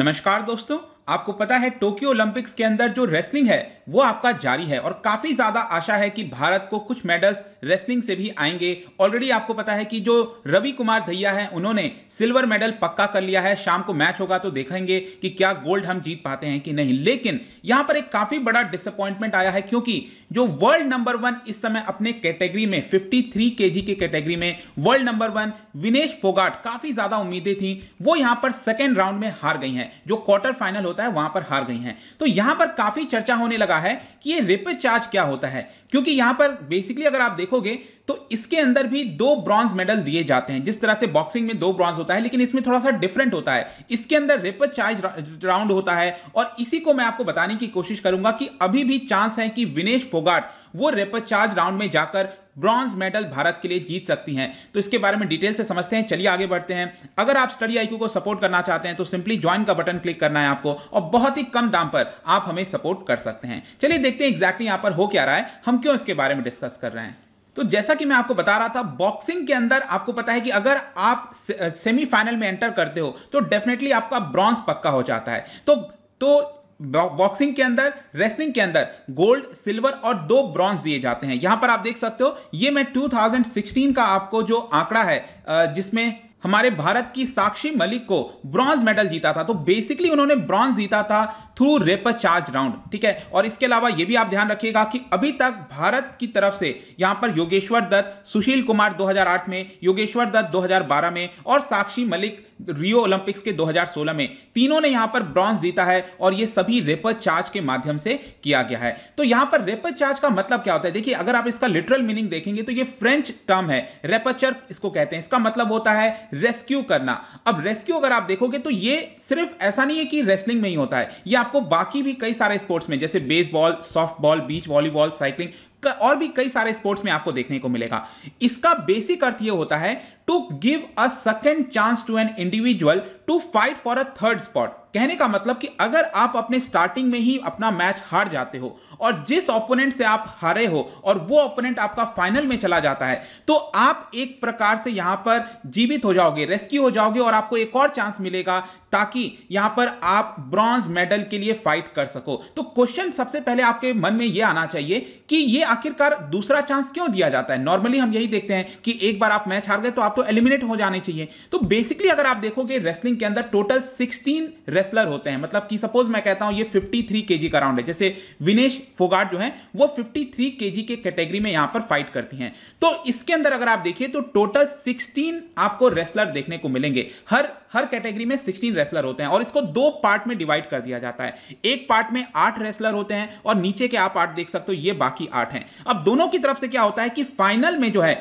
नमस्कार दोस्तों आपको पता है, टोक्यो ओलंपिक्स के अंदर जो रेसलिंग है, वो आपका जारी है और काफ़ी ज़्यादा आशा है कि भारत को कुछ मेडल्स रेसलिंग से भी आएँगे। ऑलरेडी आपको पता है कि जो रवि कुमार धैया है, उन्होंने सिल्वर मेडल पक्का कर लिया है। शाम को मैच होगा तो देखेंगे कि क्या गोल्ड हम जीत पाते हैं कि नहीं। लेकिन यहाँ पर एक काफ़ी बड़ा डिसअपॉइंटमेंट आया है क्योंकि जो वर्ल्ड नंबर वन इस समय अपने कैटेगरी में 53 केजी के कैटेगरी में world number one Vinesh Phogat, काफ़ी ज़्यादा उम्मीदें थी, वो यहाँ पर सेकेंड राउंड में हार गई हैं। जो क्वार्टर फाइनल होता है, वहाँ पर हार गई हैं। तो यहाँ पर काफ़ी चर्चा होने लगा है कि ये रेपिड चार्ज क्या होता है, क्योंकि यहाँ पर बेसिकली अगर आप देखोगे तो इसके अंदर भी दो ब्रॉन्ज मेडल दिए जाते हैं। जिस तरह से बॉक्सिंग में दो ब्रॉन्ज होता है, लेकिन इसमें थोड़ा सा डिफरेंट होता है। इसके अंदर रेपिड चार्ज राउंड होता है, और इसी को मैं आपको बताने की कोशिश करूँगा कि अभी भी चांस है कि विनेश फोगाट वो रेपिड चार्ज राउंड में जाकर ब्रॉन्ज मेडल भारत के लिए जीत सकती हैं। तो इसके बारे में डिटेल से समझते हैं, चलिए आगे बढ़ते हैं। अगर आप स्टडी आईक्यू को सपोर्ट करना चाहते हैं तो सिंपली ज्वाइन का बटन क्लिक करना है आपको, और बहुत ही कम दाम पर आप हमें सपोर्ट कर सकते हैं। चलिए देखते हैं एग्जैक्टली यहाँ पर हो क्या रहा है, हम क्यों इसके बारे में डिस्कस कर रहे हैं। तो जैसा कि मैं आपको बता रहा था बॉक्सिंग के अंदर आपको पता है कि अगर आप सेमीफाइनल में एंटर करते हो तो डेफिनेटली आपका ब्रॉन्ज पक्का हो जाता है। तो तो बॉक्सिंग के अंदर रेसलिंग के अंदर गोल्ड सिल्वर और दो ब्रॉन्ज दिए जाते हैं। यहाँ पर आप देख सकते हो, ये मैं 2016 का आपको जो आंकड़ा है जिसमें हमारे भारत की साक्षी मलिक को ब्रॉन्ज मेडल जीता था। तो बेसिकली उन्होंने ब्रॉन्ज जीता था थ्रू रेपर चार्ज राउंड ठीक है? और इसके अलावा यह भी आप ध्यान रखिएगा कि अभी तक भारत की तरफ़ से यहाँ पर योगेश्वर दत्त, सुशील कुमार 2008 में, योगेश्वर दत्त 2012 में और साक्षी मलिक रियो ओलंपिक्स के 2016 में, तीनों ने यहाँ पर ब्रॉन्ज जीता है और ये सभी रेपर चार्ज के माध्यम से किया गया है। तो यहाँ पर रेपर चार्ज का मतलब क्या होता है? देखिए, अगर आप इसका लिटरल मीनिंग देखेंगे तो ये फ्रेंच टर्म है। रेपचर इसको कहते हैं। इसका मतलब होता है रेस्क्यू करना। अब रेस्क्यू अगर आप देखोगे तो ये सिर्फ़ ऐसा नहीं है कि रेसलिंग में ही होता है। ये आपको बाकी भी कई सारे स्पोर्ट्स में, जैसे baseball softball beach volleyball, cycling और भी कई सारे स्पोर्ट्स में आपको देखने को मिलेगा। इसका बेसिक अर्थ यह होता है to give a second chance to an individual to fight for a third spot कहने का मतलब कि अगर आप अपने स्टार्टिंग में ही अपना मैच हार जाते हो और जिस ओपोनेंट से आप हारे हो और वो ओपोनेंट आपका फाइनल में चला जाता है तो आप एक प्रकार से यहाँ पर जीवित हो जाओगे रेस्क्यू हो जाओगे और आपको एक और चांस मिलेगा ताकि यहाँ पर आप ब्रॉन्ज मेडल के लिए फाइट कर सको। तो क्वेश्चन सबसे पहले आपके मन में यह आना चाहिए कि ये आखिरकार दूसरा चांस क्यों दिया जाता है? नॉर्मली हम यही देखते हैं कि एक बार आप मैच हार गए तो आप तो एलिमिनेट हो जाने चाहिए। तो बेसिकली अगर आप देखोगे रेसलिंग के अंदर टोटल 16 रेसलर होते हैं। मतलब कि सपोज़ मैं कहता हूँ, ये 53 केजी का राउंड है। जैसे विनेश फोगाट जो है, वो 53 केजी के कैटेगरी में यहाँ पर फाइट करती हैं। तो इसके अंदर अगर आप देखिए तो टोटल 16 आपको रेसलर देखने को मिलेंगे। हर हर कैटेगरी में 16 रेसलर होते हैं। और इसको दो पार्ट में डिवाइड कर दिया जाता है। एक पार्ट में आठ रेसलर होते हैं और नीचे के आप आठ देख सकते हो, ये बाकी आठ हैं। अब दोनों की तरफ़ से क्या होता है कि फाइनल में जो है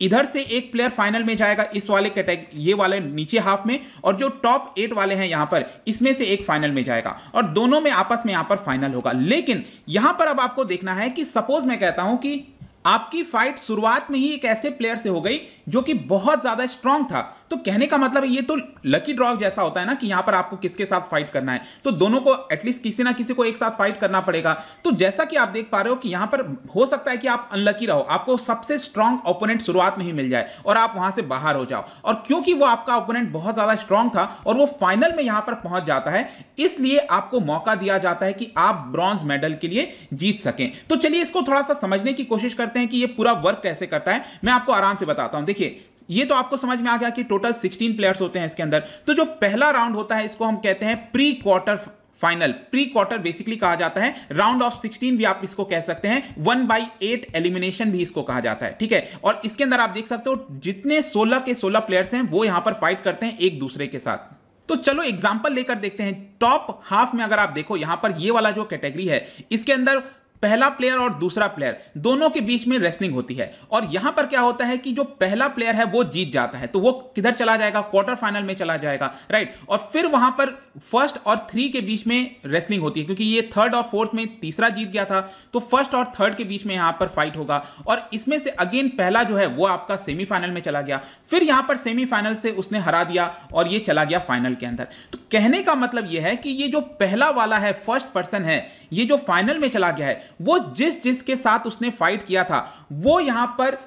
इधर से एक प्लेयर फाइनल में जाएगा इस वाले कैटेगरी ये वाले नीचे हाफ़ में, और जो टॉप एट वाले हैं यहाँ पर, इसमें से एक फाइनल में जाएगा। और दोनों में आपस में यहाँ पर फाइनल होगा। लेकिन यहाँ पर अब आपको देखना है कि सपोज़ मैं कहता हूँ कि आपकी फाइट शुरुआत में ही एक ऐसे प्लेयर से हो गई जो कि बहुत ज़्यादा स्ट्रांग था। तो कहने का मतलब ये तो लकी ड्रॉ जैसा होता है ना कि यहाँ पर आपको किसके साथ फाइट करना है। तो दोनों को एटलीस्ट किसी ना किसी को एक साथ फाइट करना पड़ेगा। तो जैसा कि आप देख पा रहे हो कि यहाँ पर हो सकता है कि आप अनलकी रहो। आपको सबसे स्ट्रांग ओपोनेंट शुरुआत में ही मिल जाए और आप वहाँ से बाहर हो जाओ। और क्योंकि वो आपका ओपोनेंट बहुत ज़्यादा स्ट्रांग था और वो फाइनल में यहाँ पर पहुँच जाता है, इसलिए आपको मौका दिया जाता है कि आप ब्रॉन्ज मेडल के लिए जीत सकें। तो चलिए इसको थोड़ा सा समझने की कोशिश करते हैं कि ये पूरा वर्क कैसे करता है। मैं आपको आराम से बताता हूँ। देखिए ये तो आपको समझ में आ गया कि टोटल 16 प्लेयर्स होते हैं इसके अंदर। तो जो पहला राउंड होता है, इसको हम कहते हैं pre quarter final pre quarter basically कहा जाता है। राउंड ऑफ़ 16 भी आप इसको कह सकते हैं। वन बाई एट एलिमिनेशन भी इसको कहा जाता है, ठीक है? और इसके अंदर आप देख सकते हो, जितने 16 के 16 प्लेयर्स हैं, वो यहाँ पर फाइट करते हैं एक दूसरे के साथ। तो चलो एग्ज़ाम्पल लेकर देखते हैं। टॉप हाफ़ में अगर आप देखो, यहाँ पर ये वाला जो कैटेगरी है, इसके अंदर पहला प्लेयर और दूसरा प्लेयर दोनों के बीच में रेसलिंग होती है। और यहाँ पर क्या होता है कि जो पहला प्लेयर है, वो जीत जाता है। तो वो किधर चला जाएगा? क्वार्टर फाइनल में चला जाएगा राइट और फिर वहाँ पर फ़र्स्ट और थ्री के बीच में रेसलिंग होती है, क्योंकि ये थर्ड और फोर्थ में तीसरा जीत गया था। तो फ़र्स्ट और थर्ड के बीच में यहाँ पर फाइट होगा। और इसमें से अगेन पहला जो है, वो आपका सेमीफाइनल में चला गया। फिर यहाँ पर सेमीफाइनल से उसने हरा दिया और ये चला गया फाइनल के अंदर। तो कहने का मतलब यह है कि ये जो पहला वाला है फ़र्स्ट पर्सन है, ये जो फाइनल में चला गया है वो जिस जिसके साथ उसने फाइट किया था, वो यहाँ पर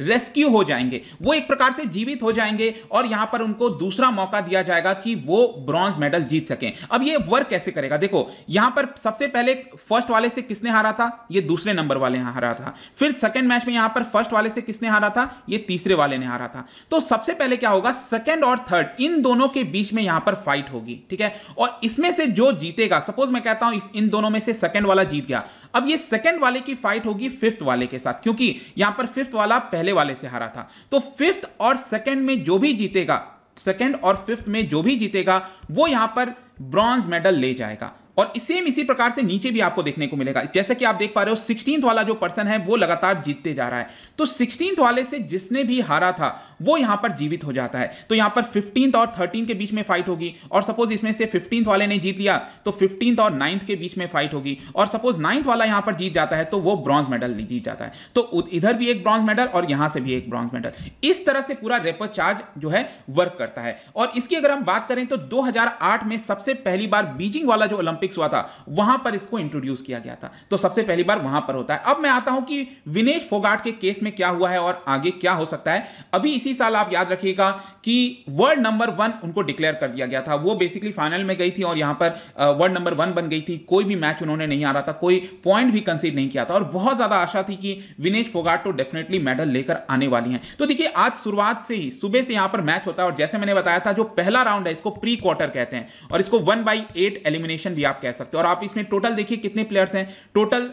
रेस्क्यू हो जाएँगे। वो एक प्रकार से जीवित हो जाएँगे और यहाँ पर उनको दूसरा मौका दिया जाएगा कि वो ब्रॉन्ज मेडल जीत सकें। अब ये वर्क कैसे करेगा? देखो, यहाँ पर सबसे पहले फ़र्स्ट वाले से किसने हारा था? ये दूसरे नंबर वाले हारा था। फिर सेकंड मैच में यहाँ पर फ़र्स्ट वाले से किसने हारा था? ये तीसरे वाले ने हारा था। तो सबसे पहले क्या होगा? सेकेंड और थर्ड इन दोनों के बीच में यहाँ पर फाइट होगी, ठीक है? और इसमें से जो जीतेगा सपोज़ मैं कहता हूँ इन दोनों में से सेकंड वाला जीत गया। अब ये सेकंड वाले की फाइट होगी फिफ्थ वाले के साथ, क्योंकि यहाँ पर फिफ्थ वाला पहले वाले से हारा था। तो फिफ्थ और सेकंड में जो भी जीतेगा सेकंड और फिफ्थ में जो भी जीतेगा, वो यहाँ पर ब्रॉन्ज मेडल ले जाएगा। और सेम इसी प्रकार से नीचे भी आपको देखने को मिलेगा। जैसे कि आप देख पा रहे हो सिक्सटीन वाला जो पर्सन है, वो लगातार जीतते जा रहा है। तो सिक्सटीन वाले से जिसने भी हारा था, वो यहाँ पर जीवित हो जाता है। तो यहाँ पर फिफ्टीन और थर्टीन के बीच में फाइट होगी और सपोज़ इसमें से फिफ्टीन वाले ने जीत लिया तो फिफ्टीन और नाइन्थ के बीच में फाइट होगी। और सपोज़ नाइन्थ वाला यहाँ पर जीत जाता है तो वो ब्रॉन्ज मेडल जीत जाता है। तो इधर भी एक ब्रॉन्ज मेडल और यहाँ से भी एक ब्रॉन्ज मेडल इस तरह से पूरा रेपर चार्ज जो है वर्क करता है। और इसकी अगर हम बात करें तो 2008 में सबसे पहली बार बीजिंग वाला जो ओलंपिक्स हुआ था, वहाँ पर इसको इंट्रोड्यूस किया गया था। तो सबसे पहली बार वहाँ पर होता है। अब मैं आता हूँ कि विनेश फोगाट के केस में क्या हुआ है और आगे क्या हो सकता है। अभी इसी साल आप याद रखिएगा कि वर्ल्ड नंबर वन उनको डिक्लेयर कर दिया गया था। वो बेसिकली फाइनल में गई थी और यहाँ पर वर्ल्ड नंबर वन बन गई थी। कोई भी मैच उन्होंने नहीं आ रहा था। कोई पॉइंट भी कंसीड नहीं किया था। और बहुत ज़्यादा आशा थी कि विनेश फोगाट तो डेफिनेटली मेडल लेकर आने वाली हैं। तो देखिए, आज शुरुआत से ही, सुबह से यहाँ पर मैच होता है और जैसे मैंने बताया था, जो पहला राउंड है, इसको प्री क्वार्टर कहते हैं। और इसको वन बाई एट एलिमिनेशन भी कह सकते हो। और आप इसमें टोटल देखिए कितने प्लेयर्स हैं। टोटल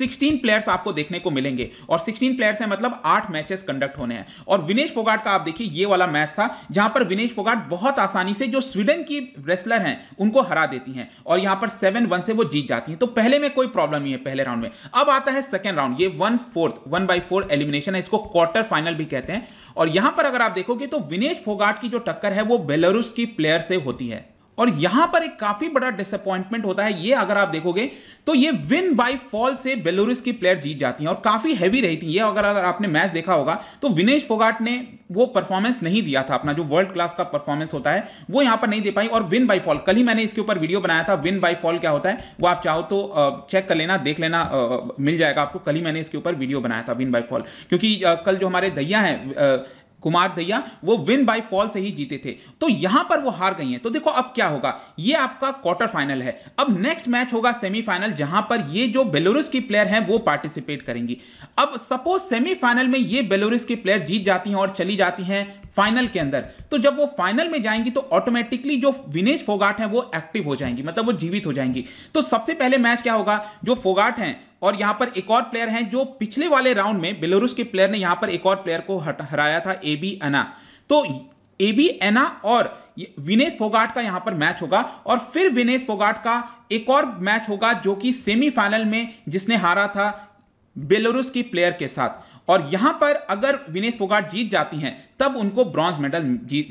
16 प्लेयर्स आपको देखने को मिलेंगे। और 16 प्लेयर्स हैं मतलब आठ मैचेस कंडक्ट होने हैं। और विनेश फोगाट का आप देखिए, ये वाला मैच था, जहाँ पर विनेश फोगाट बहुत आसानी से जो स्वीडन की रेसलर हैं, उनको हरा देती हैं। और यहाँ पर सेवन वन से वो जीत जाती हैं। तो पहले में कोई प्रॉब्लम नहीं है, पहले राउंड में। अब आता है सेकेंड राउंड ये one fourth one by four elimination है। इसको क्वार्टर फाइनल भी कहते हैं। और यहाँ पर अगर आप देखोगे तो विनेश फोगाट की जो टक्कर है, वो बेलारूस की प्लेयर से होती है। और यहाँ पर एक काफ़ी बड़ा डिसअपॉइंटमेंट होता है, ये अगर आप देखोगे तो ये विन बाय फॉल से बेलोरिस की प्लेयर जीत जाती हैं और काफ़ी हैवी रही थी। ये अगर अगर आपने मैच देखा होगा तो विनेश फोगाट ने वो परफॉर्मेंस नहीं दिया था अपना, जो वर्ल्ड क्लास का परफॉर्मेंस होता है, वो यहाँ पर नहीं दे पाई और विन बाय फॉल कल ही मैंने इसके ऊपर वीडियो बनाया था विन बाय फॉल क्या होता है, वो आप चाहो तो चेक कर लेना, देख लेना मिल जाएगा आपको। कल ही मैंने इसके ऊपर वीडियो बनाया था विन बाय फॉल क्योंकि कल जो हमारे दैया हैं कुमार दैया, वो विन बाय फॉल से ही जीते थे। तो यहाँ पर वो हार गई हैं। तो देखो अब क्या होगा। ये आपका क्वार्टर फाइनल है। अब नेक्स्ट मैच होगा सेमीफाइनल जहाँ पर ये जो बेलोरुस की प्लेयर हैं, वो पार्टिसिपेट करेंगी। अब सपोज़ सेमीफाइनल में ये बेलोरुस की प्लेयर जीत जाती हैं और चली जाती हैं फाइनल के अंदर। तो जब वो फाइनल में जाएँगी तो ऑटोमेटिकली जो विनेश फोगाट हैं, वो एक्टिव हो जाएँगी। मतलब वो जीवित हो जाएँगी। तो सबसे पहले मैच क्या होगा? जो फोगाट हैं और यहाँ पर एक और प्लेयर हैं जो पिछले वाले राउंड में बेलोरुस के प्लेयर ने यहाँ पर एक और प्लेयर को हराया था ए बी एना तो ए बी एना और विनेश फोगाट का यहाँ पर मैच होगा और फिर विनेश फोगाट का एक और मैच होगा जो कि सेमीफाइनल में जिसने हारा था बेलारूस की प्लेयर के साथ। और यहाँ पर अगर विनेश फोगाट जीत जाती हैं, तब उनको ब्रॉन्ज मेडल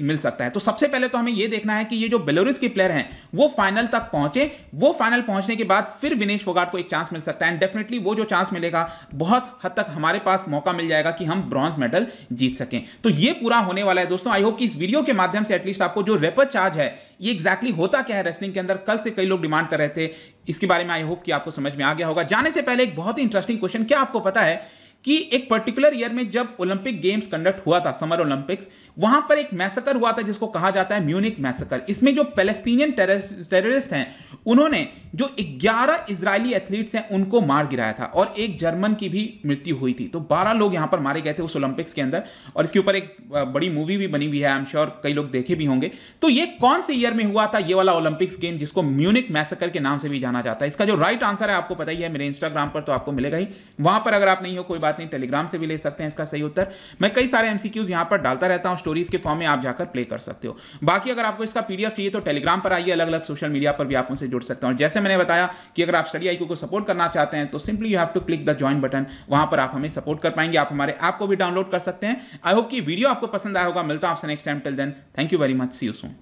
मिल सकता है। तो सबसे पहले तो हमें यह देखना है कि ये जो बेलोरिस के प्लेयर हैं, वो फाइनल तक पहुँचे। वो फाइनल पहुँचने के बाद फिर विनेश फोगाट को एक चांस मिल सकता है। एंड डेफिनेटली वो जो चांस मिलेगा, बहुत हद तक हमारे पास मौका मिल जाएगा कि हम ब्रॉन्ज मेडल जीत सकें। तो ये पूरा होने वाला है दोस्तों। आई होप कि इस वीडियो के माध्यम से एटलीस्ट आपको जो रेपर चार्ज है, ये एक्जैक्टली होता क्या है रेसलिंग के अंदर? कल से कई लोग डिमांड कर रहे थे। इसके बारे में आई होप कि आपको समझ में आ गया होगा। जाने से पहले एक बहुत ही इंटरेस्टिंग क्वेश्चन क्या आपको पता है कि एक पर्टिकुलर ईयर में जब ओलंपिक गेम्स कंडक्ट हुआ था समर ओलंपिक्स वहाँ पर एक मैसेकर हुआ था जिसको कहा जाता है म्यूनिक मैसेकर इसमें जो पैलेस्टीनियन टेररिस्ट हैं, उन्होंने जो 11 इजरायली एथलीट्स हैं, उनको मार गिराया था और एक जर्मन की भी मृत्यु हुई थी। तो 12 लोग यहाँ पर मारे गए थे उस ओलंपिक्स के अंदर और इसके ऊपर एक बड़ी मूवी भी बनी हुई है आई एम श्योर कई लोग देखे भी होंगे। तो ये कौन से ईयर में हुआ था? ये वाला ओलंपिक्स गेम जिसको म्यूनिक मैसेकर के नाम से भी जाना जाता है। इसका जो राइट आंसर है, आपको पता ही है, मेरे इंस्टाग्राम पर तो आपको मिलेगा ही। वहाँ पर अगर आप नहीं हो, कोई बात नहीं टेलीग्राम से भी ले सकते हैं इसका सही उत्तर। मैं कई सारे एमसीक्यूज यहाँ पर डालता रहता हूँ स्टोरीज के फॉर्म में आप जाकर प्ले कर सकते हो। बाकी अगर आपको इसका पीडीएफ चाहिए तो टेलीग्राम पर आइए अलग अलग सोशल मीडिया पर भी आप उनसे जुड़ सकते हैं। जैसे मैंने बताया कि अगर आप स्टडी आई को सपोर्ट करना चाहते हैं तो simply you have to click the join button वहाँ पर आप हमें सपोर्ट कर पाएँगे, आप हमारे ऐप को भी डाउनलोड कर सकते हैं। आई होप कि वीडियो आपको पसंद आया होगा। मिलता हूँ आपसे next time till then thank you very much see you soon